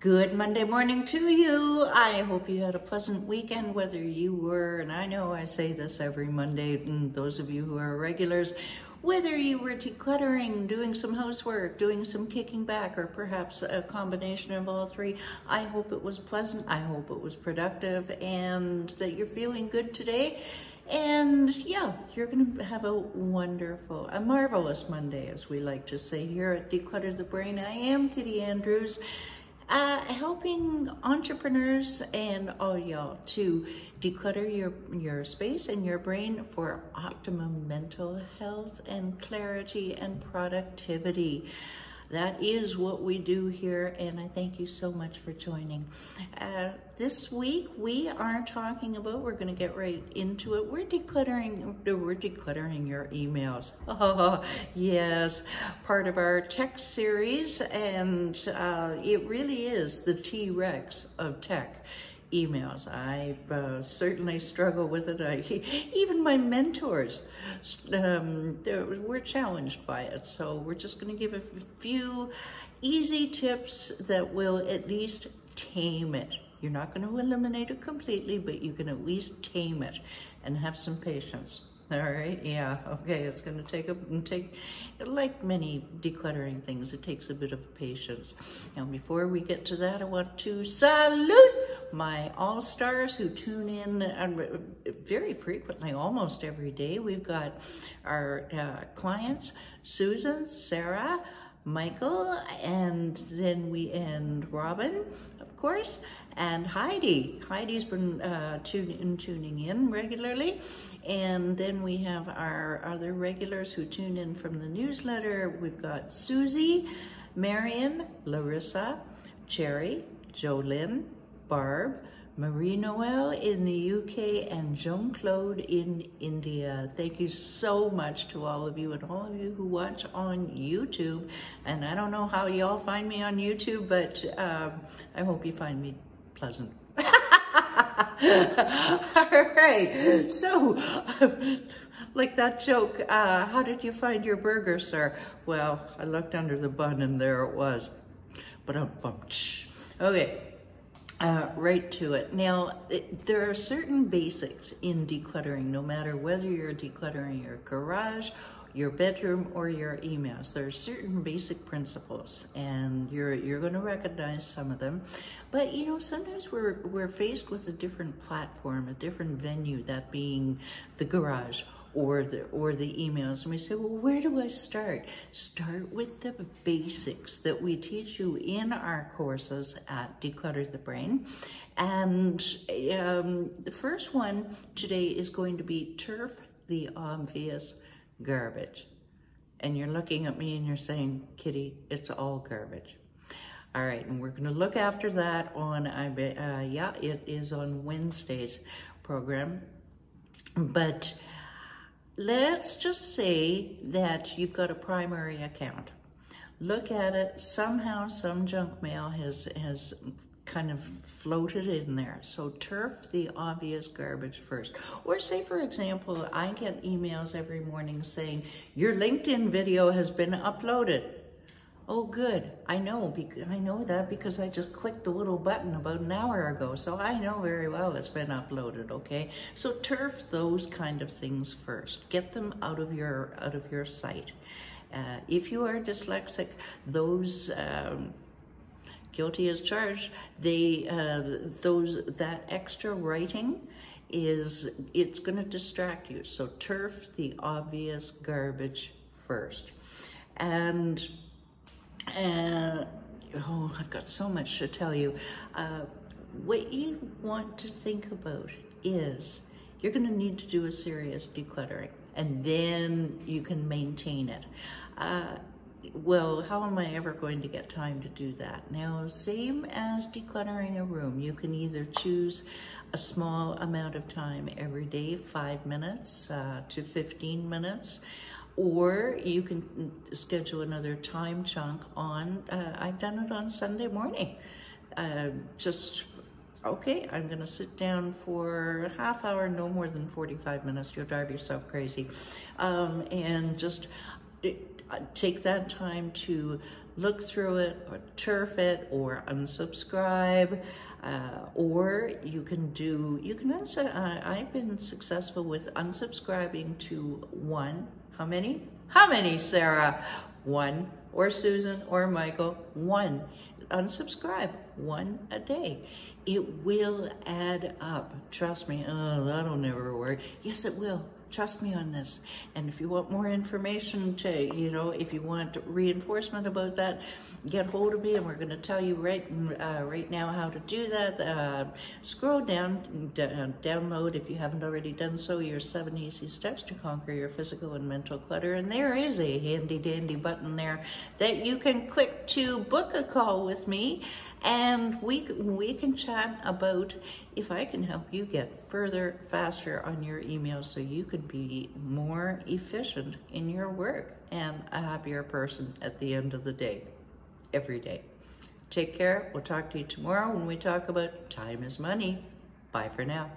Good Monday morning to you. I hope you had a pleasant weekend, whether you were, and I know I say this every Monday, and those of you who are regulars, whether you were decluttering, doing some housework, doing some kicking back, or perhaps a combination of all three, I hope it was pleasant. I hope it was productive and that you're feeling good today. And yeah, you're going to have a wonderful, a marvelous Monday, as we like to say here at Declutter the Brain. I am Kitti Andrews uh, helping entrepreneurs and all y'all to declutter your, your space and your brain for optimum mental health and clarity and productivity. That is what we do here, and I thank you so much for joining. Uh, this week, we are talking about, we're going to get right into it. We're decluttering, we're decluttering your emails. Oh, yes, part of our tech series, and uh, it really is the T-Rex of tech emails. I uh, certainly struggle with it. I, even my mentors um, were challenged by it. So we're just going to give a few easy tips that will at least tame it. You're not going to eliminate it completely, but you can at least tame it and have some patience. All right, yeah, okay, it's gonna take a, take, like many decluttering things, it takes a bit of patience. Now, before we get to that, I want to salute my all-stars who tune in uh, very frequently, almost every day. We've got our uh, clients, Susan, Sarah, Michael, and then we end Robin, of course, and Heidi. Heidi's been uh, tuning in regularly. And then we have our other regulars who tune in from the newsletter. We've got Susie, Marion, Larissa, Cherry, Jolynn, Barb, Marie Noel in the UK, and Jean Claude in India. Thank you so much to all of you and all of you who watch on YouTube. And I don't know how y'all find me on YouTube, but um, I hope you find me pleasant. All right, so like that joke, uh, how did you find your burger, sir? Well, I looked under the bun and there it was. But um, okay, uh, right to it. Now, it, there are certain basics in decluttering, no matter whether you're decluttering your garage your bedroom or your emails. There are certain basic principles and you're you're going to recognize some of them. But you know, sometimes we're we're faced with a different platform, a different venue, that being the garage or the or the emails and we say well where do i start start with the basics that we teach you in our courses at declutter the brain and um, the first one today is going to be turf the obvious garbage. And you're looking at me and you're saying, Kitti, it's all garbage. All right, and we're gonna look after that on, uh, yeah, it is on Wednesday's program. But let's just say that you've got a primary account. Look at it, somehow some junk mail has, has kind of floated in there. So turf the obvious garbage first. Or say, for example, I get emails every morning saying, your LinkedIn video has been uploaded. Oh, good. I know. I know that because I just clicked the little button about an hour ago. So I know very well it's been uploaded. Okay. So turf those kind of things first. Get them out of your out of your sight. Uh, if you are dyslexic, those um, guilty as charged, they, uh, those, that extra writing is, it's gonna distract you. So turf the obvious garbage first. And, uh, oh, I've got so much to tell you. Uh, what you want to think about is you're gonna need to do a serious decluttering and then you can maintain it. Uh, well, how am I ever going to get time to do that? Now, same as decluttering a room, you can either choose a small amount of time every day, five minutes uh, to 15 minutes, or you can schedule another time chunk on, uh, I've done it on Sunday morning. Uh, just, okay, I'm gonna sit down for a half hour, no more than 45 minutes, you'll drive yourself crazy, um, and just, it, uh, take that time to look through it or turf it or unsubscribe. Uh, or you can do, you can also, uh, I've been successful with unsubscribing to one, how many? How many, Sarah? One, or Susan, or Michael, one. Unsubscribe, one a day. It will add up. Trust me, oh, that'll never work. Yes, it will. Trust me on this. And if you want more information to, you know, if you want reinforcement about that, get hold of me and we're going to tell you right uh, right now how to do that. Uh, scroll down, download if you haven't already done so, your seven easy steps to conquer your physical and mental clutter. And there is a handy dandy button there that you can click to book a call with me and we can we can chat about if I can help you get further faster on your emails so you can be more efficient in your work and a happier person at the end of the day every day. Take care. We'll talk to you tomorrow when we talk about time is money. Bye for now